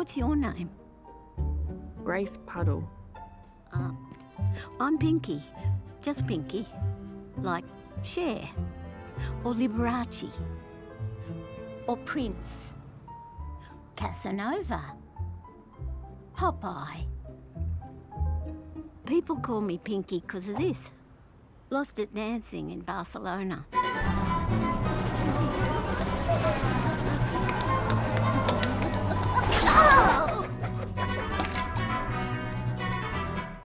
What's your name? Grace Pudel. Uh, I'm Pinky. Just Pinky. Like Cher. Or Liberace. Or Prince. Casanova. Popeye. People call me Pinky because of this. Lost it dancing in Barcelona.